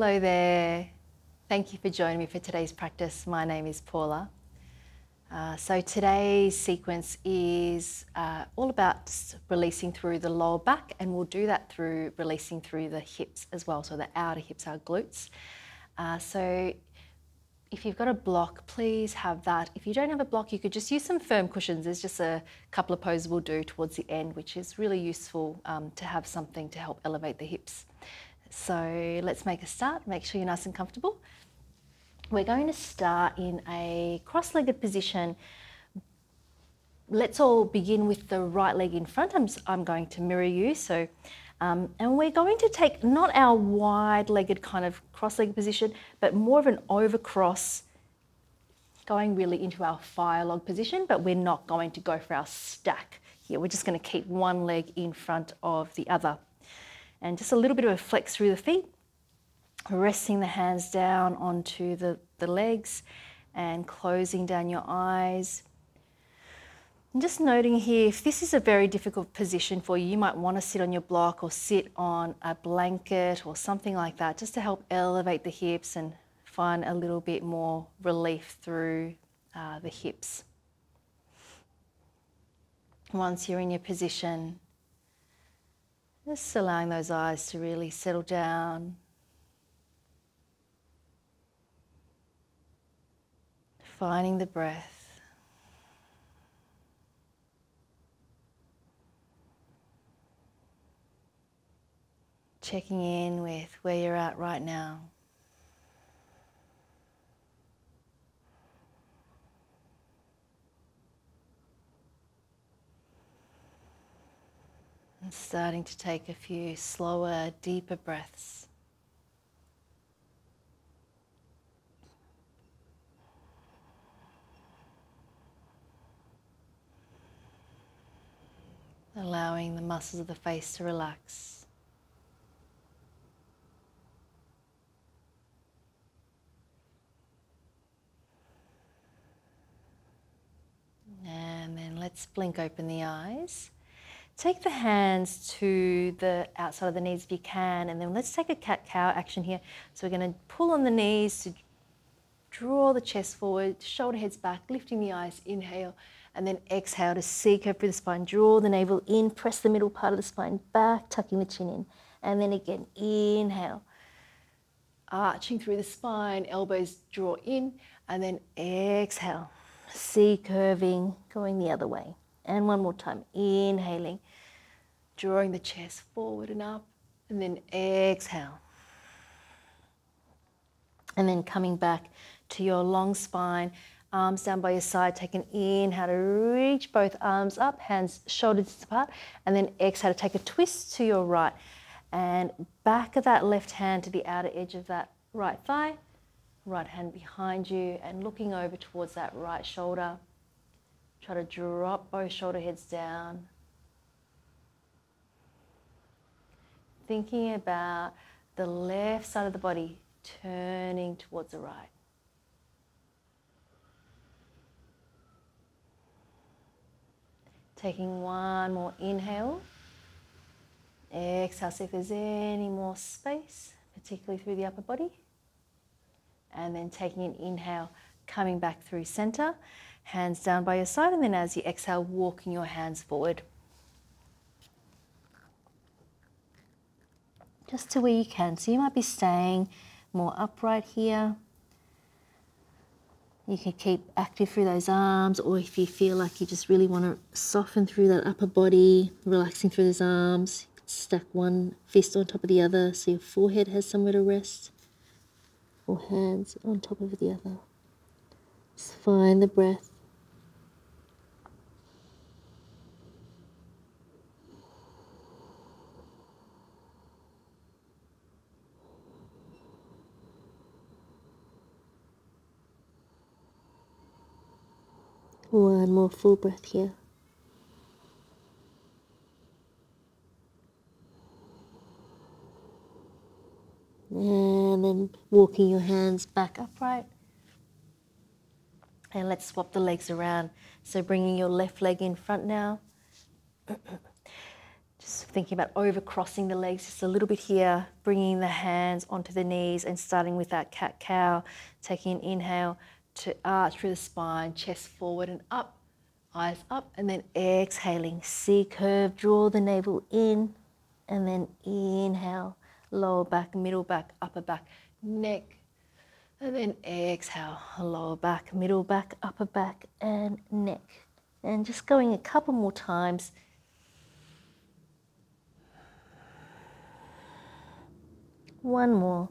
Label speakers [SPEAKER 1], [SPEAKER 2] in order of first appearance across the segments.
[SPEAKER 1] Hello there. Thank you for joining me for today's practice. My name is Paula. Uh, so today's sequence is uh, all about releasing through the lower back and we'll do that through releasing through the hips as well. So the outer hips, are glutes. Uh, so if you've got a block, please have that. If you don't have a block, you could just use some firm cushions. There's just a couple of poses we'll do towards the end, which is really useful um, to have something to help elevate the hips. So let's make a start. Make sure you're nice and comfortable. We're going to start in a cross-legged position. Let's all begin with the right leg in front. I'm, I'm going to mirror you. So, um, and we're going to take not our wide-legged kind of cross-legged position, but more of an over-cross, going really into our fire log position, but we're not going to go for our stack here. We're just going to keep one leg in front of the other. And just a little bit of a flex through the feet, resting the hands down onto the, the legs and closing down your eyes. And just noting here, if this is a very difficult position for you, you might want to sit on your block or sit on a blanket or something like that, just to help elevate the hips and find a little bit more relief through uh, the hips. Once you're in your position, just allowing those eyes to really settle down. Finding the breath. Checking in with where you're at right now. And starting to take a few slower, deeper breaths. Allowing the muscles of the face to relax. And then let's blink open the eyes. Take the hands to the outside of the knees if you can, and then let's take a cat cow action here. So we're going to pull on the knees to draw the chest forward, shoulder heads back, lifting the eyes, inhale, and then exhale to seek through the spine. Draw the navel in, press the middle part of the spine back, tucking the chin in. And then again, inhale, arching through the spine, elbows draw in, and then exhale, C curving, going the other way. And one more time, inhaling, drawing the chest forward and up, and then exhale. And then coming back to your long spine, arms down by your side, take an inhale to reach both arms up, hands shoulders apart, and then exhale to take a twist to your right. And back of that left hand to the outer edge of that right thigh, right hand behind you, and looking over towards that right shoulder. Try to drop both shoulder heads down. Thinking about the left side of the body turning towards the right. Taking one more inhale. Exhale, see if there's any more space, particularly through the upper body. And then taking an inhale, coming back through center hands down by your side, and then as you exhale, walking your hands forward. Just to where you can. So you might be staying more upright here. You can keep active through those arms, or if you feel like you just really want to soften through that upper body, relaxing through those arms, stack one fist on top of the other so your forehead has somewhere to rest, or hands on top of the other. Just find the breath. One more full breath here. And then walking your hands back upright. And let's swap the legs around. So bringing your left leg in front now. Just thinking about over crossing the legs just a little bit here, bringing the hands onto the knees and starting with that cat cow, taking an inhale to arch through the spine, chest forward and up, eyes up, and then exhaling, C curve, draw the navel in, and then inhale, lower back, middle back, upper back, neck, and then exhale, lower back, middle back, upper back, and neck. And just going a couple more times. One more.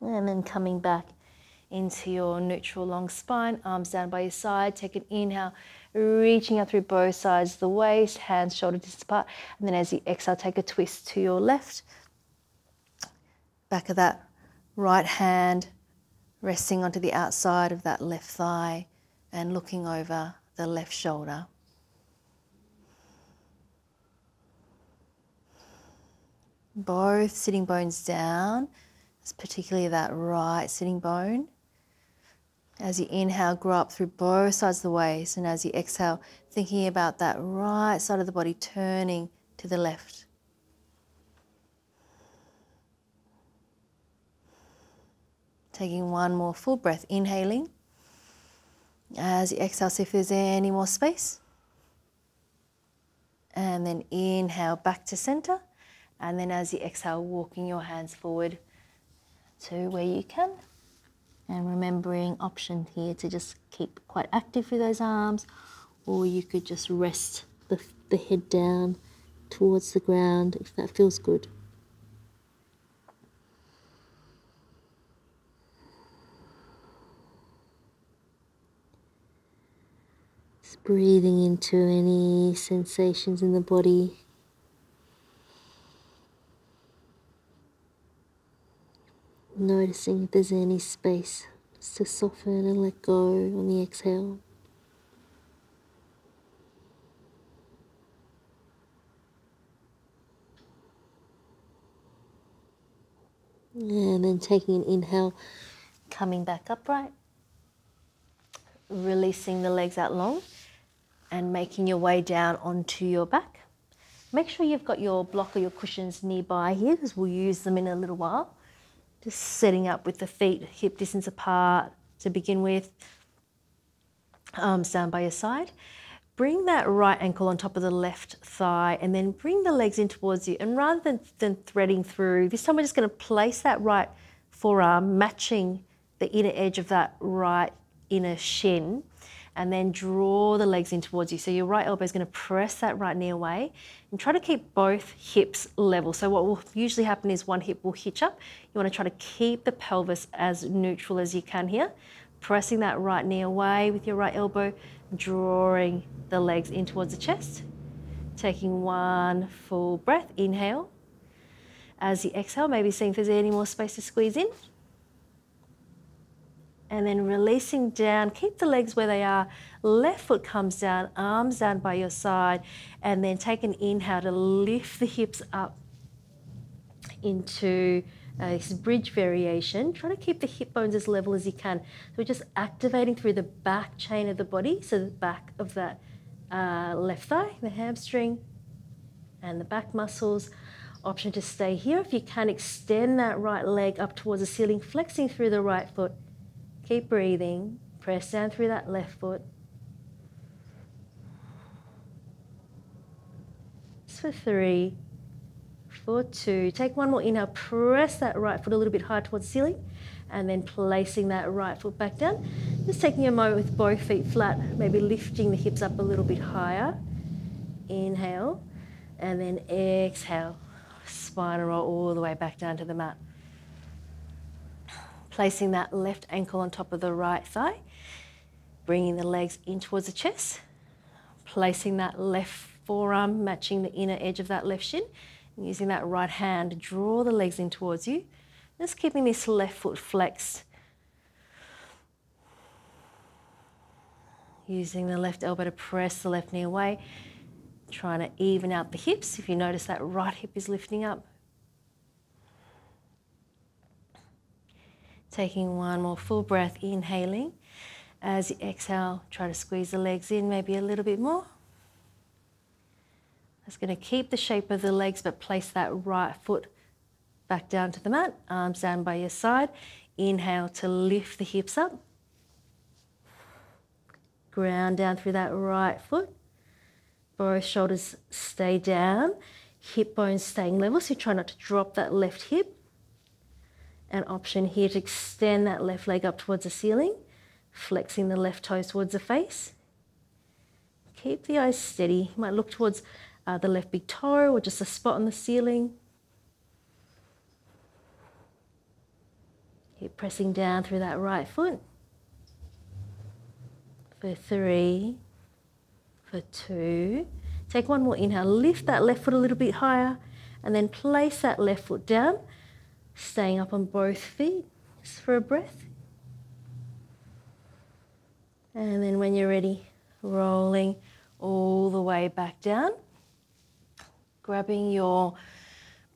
[SPEAKER 1] And then coming back into your neutral long spine, arms down by your side. Take an inhale, reaching out through both sides of the waist, hands shoulder distance apart. And then as you exhale, take a twist to your left. Back of that right hand resting onto the outside of that left thigh and looking over the left shoulder. Both sitting bones down, particularly that right sitting bone. As you inhale, grow up through both sides of the waist, and as you exhale, thinking about that right side of the body turning to the left. Taking one more full breath, inhaling. As you exhale, see if there's any more space. And then inhale back to center. And then as you exhale, walking your hands forward to where you can and remembering option here to just keep quite active with those arms or you could just rest the, the head down towards the ground if that feels good. Just breathing into any sensations in the body Noticing if there's any space just to soften and let go on the exhale. And then taking an inhale, coming back upright, releasing the legs out long, and making your way down onto your back. Make sure you've got your block or your cushions nearby here because we'll use them in a little while. Just setting up with the feet hip distance apart to begin with. Um, Arms down by your side. Bring that right ankle on top of the left thigh and then bring the legs in towards you. And rather than, than threading through, this time we're just going to place that right forearm matching the inner edge of that right inner shin and then draw the legs in towards you. So your right elbow is going to press that right knee away and try to keep both hips level. So what will usually happen is one hip will hitch up. You want to try to keep the pelvis as neutral as you can here. Pressing that right knee away with your right elbow, drawing the legs in towards the chest. Taking one full breath, inhale. As you exhale, maybe seeing if there's any more space to squeeze in and then releasing down. Keep the legs where they are. Left foot comes down, arms down by your side, and then take an inhale to lift the hips up into uh, this bridge variation. Try to keep the hip bones as level as you can. So we're just activating through the back chain of the body, so the back of that uh, left thigh, the hamstring, and the back muscles. Option to stay here. If you can, extend that right leg up towards the ceiling, flexing through the right foot Keep breathing. Press down through that left foot. Just for three, for two. Take one more inhale. Press that right foot a little bit higher towards the ceiling. And then placing that right foot back down. Just taking a moment with both feet flat, maybe lifting the hips up a little bit higher. Inhale. And then exhale. Spine roll all the way back down to the mat placing that left ankle on top of the right thigh, bringing the legs in towards the chest, placing that left forearm matching the inner edge of that left shin, and using that right hand to draw the legs in towards you. Just keeping this left foot flexed. Using the left elbow to press the left knee away, trying to even out the hips. If you notice that right hip is lifting up, Taking one more full breath, inhaling. As you exhale, try to squeeze the legs in maybe a little bit more. Just going to keep the shape of the legs, but place that right foot back down to the mat, arms down by your side. Inhale to lift the hips up. Ground down through that right foot. Both shoulders stay down, hip bones staying level, so try not to drop that left hip. An option here to extend that left leg up towards the ceiling, flexing the left toes towards the face. Keep the eyes steady. You might look towards uh, the left big toe or just a spot on the ceiling. Keep pressing down through that right foot. For three, for two. Take one more inhale, lift that left foot a little bit higher, and then place that left foot down, staying up on both feet, just for a breath. And then when you're ready, rolling all the way back down, grabbing your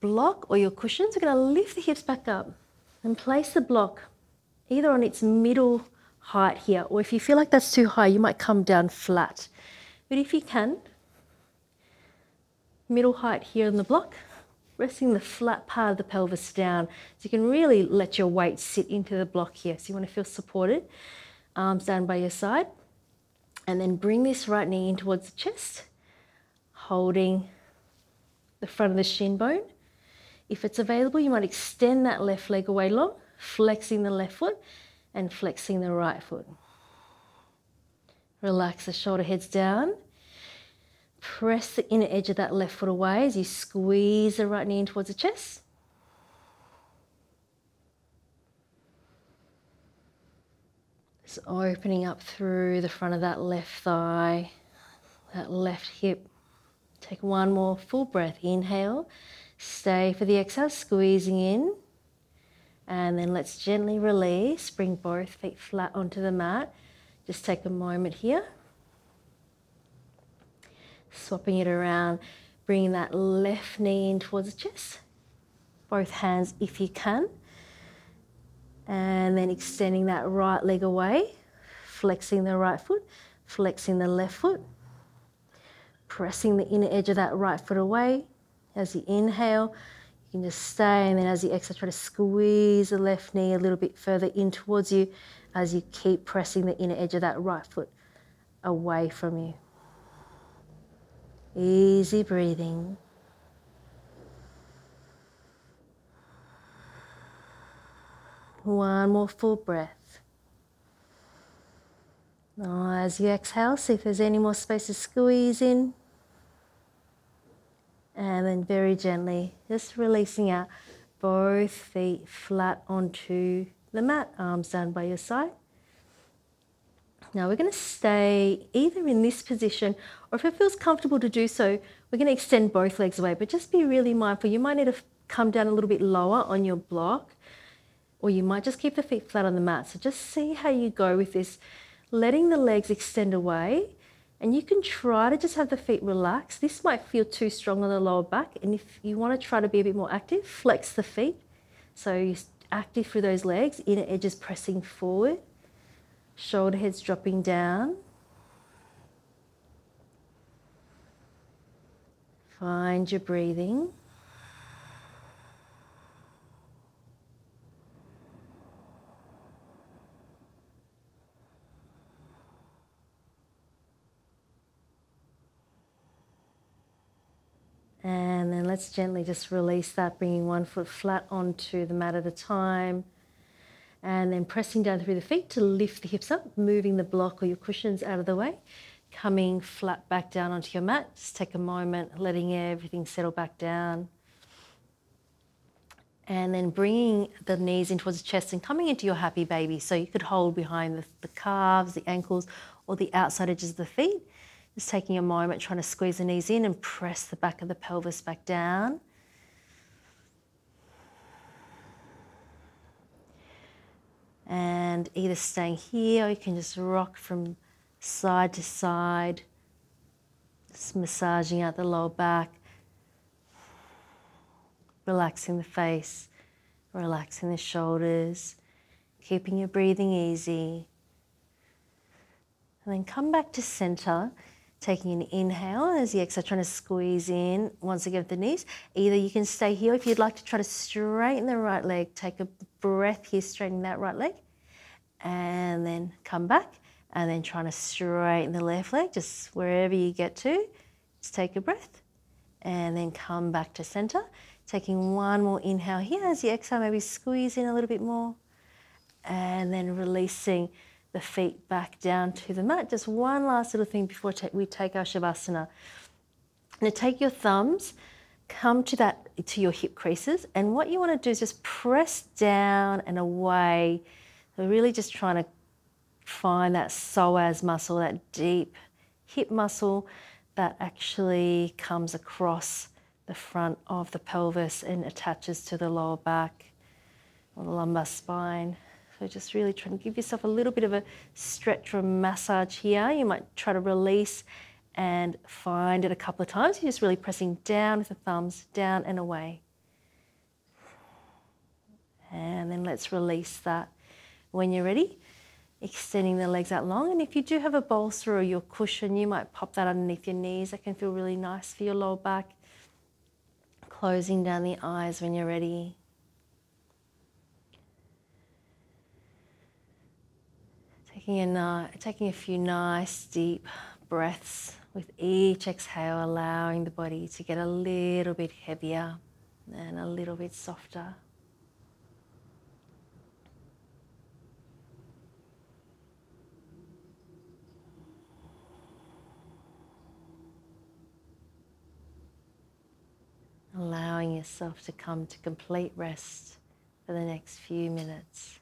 [SPEAKER 1] block or your cushions. We're going to lift the hips back up and place the block either on its middle height here, or if you feel like that's too high, you might come down flat. But if you can, middle height here on the block, resting the flat part of the pelvis down. So you can really let your weight sit into the block here. So you want to feel supported. Arms down by your side. And then bring this right knee in towards the chest, holding the front of the shin bone. If it's available, you might extend that left leg away long, flexing the left foot and flexing the right foot. Relax the shoulder heads down. Press the inner edge of that left foot away as you squeeze the right knee in towards the chest. Just opening up through the front of that left thigh, that left hip. Take one more full breath. Inhale. Stay for the exhale, squeezing in. And then let's gently release. Bring both feet flat onto the mat. Just take a moment here. Swapping it around, bringing that left knee in towards the chest. Both hands if you can. And then extending that right leg away, flexing the right foot, flexing the left foot. Pressing the inner edge of that right foot away. As you inhale, you can just stay, and then as you exhale, try to squeeze the left knee a little bit further in towards you as you keep pressing the inner edge of that right foot away from you. Easy breathing. One more full breath. As you exhale, see if there's any more space to squeeze in. And then very gently, just releasing out both feet flat onto the mat, arms down by your side. Now we're going to stay either in this position or if it feels comfortable to do so, we're going to extend both legs away, but just be really mindful. You might need to come down a little bit lower on your block or you might just keep the feet flat on the mat. So just see how you go with this, letting the legs extend away and you can try to just have the feet relax. This might feel too strong on the lower back. And if you want to try to be a bit more active, flex the feet. So you're active through those legs, inner edges pressing forward, shoulder heads dropping down. Find your breathing. And then let's gently just release that, bringing one foot flat onto the mat at a time. And then pressing down through the feet to lift the hips up, moving the block or your cushions out of the way. Coming flat back down onto your mat. Just take a moment, letting everything settle back down. And then bringing the knees in towards the chest and coming into your happy baby. So you could hold behind the, the calves, the ankles, or the outside edges of the feet just taking a moment, trying to squeeze the knees in and press the back of the pelvis back down. And either staying here or you can just rock from side to side, just massaging out the lower back, relaxing the face, relaxing the shoulders, keeping your breathing easy. And then come back to center, taking an inhale as the exhale, trying to squeeze in once again with the knees. Either you can stay here if you'd like to try to straighten the right leg. Take a breath here, straightening that right leg. And then come back. And then trying to straighten the left leg, just wherever you get to. Just take a breath. And then come back to center. Taking one more inhale here as you exhale, maybe squeeze in a little bit more. And then releasing the feet back down to the mat. Just one last little thing before we take our Shavasana. Now take your thumbs, come to that to your hip creases, and what you want to do is just press down and away. So really just trying to find that psoas muscle, that deep hip muscle that actually comes across the front of the pelvis and attaches to the lower back or the lumbar spine. So just really trying to give yourself a little bit of a stretch or massage here. You might try to release and find it a couple of times. You're just really pressing down with the thumbs, down and away. And then let's release that. When you're ready, extending the legs out long. And if you do have a bolster or your cushion, you might pop that underneath your knees. That can feel really nice for your lower back closing down the eyes when you're ready. Taking a, taking a few nice deep breaths with each exhale, allowing the body to get a little bit heavier and a little bit softer. allowing yourself to come to complete rest for the next few minutes.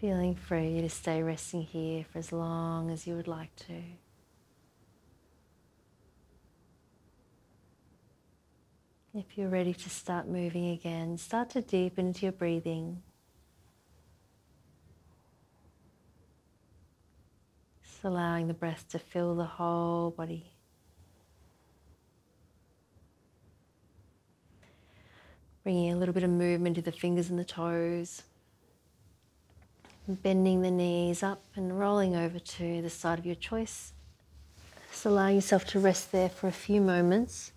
[SPEAKER 1] Feeling free to stay resting here for as long as you would like to. If you're ready to start moving again, start to deepen into your breathing. Just allowing the breath to fill the whole body. Bringing a little bit of movement to the fingers and the toes bending the knees up and rolling over to the side of your choice. Just allowing yourself to rest there for a few moments.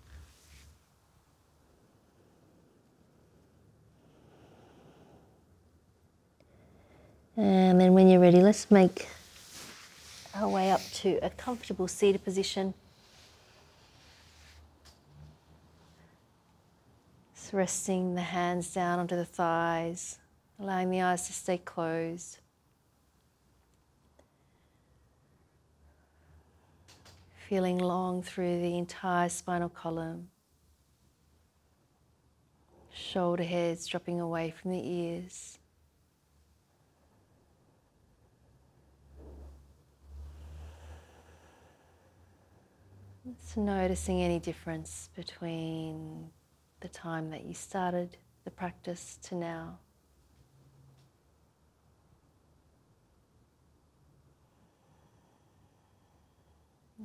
[SPEAKER 1] And then when you're ready, let's make our way up to a comfortable seated position. Just resting the hands down onto the thighs allowing the eyes to stay closed. Feeling long through the entire spinal column. Shoulder heads dropping away from the ears. Just noticing any difference between the time that you started the practice to now.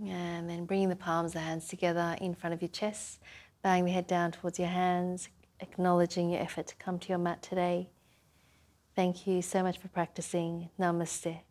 [SPEAKER 1] Um, and then bringing the palms the hands together in front of your chest, bowing the head down towards your hands, acknowledging your effort to come to your mat today. Thank you so much for practicing. Namaste.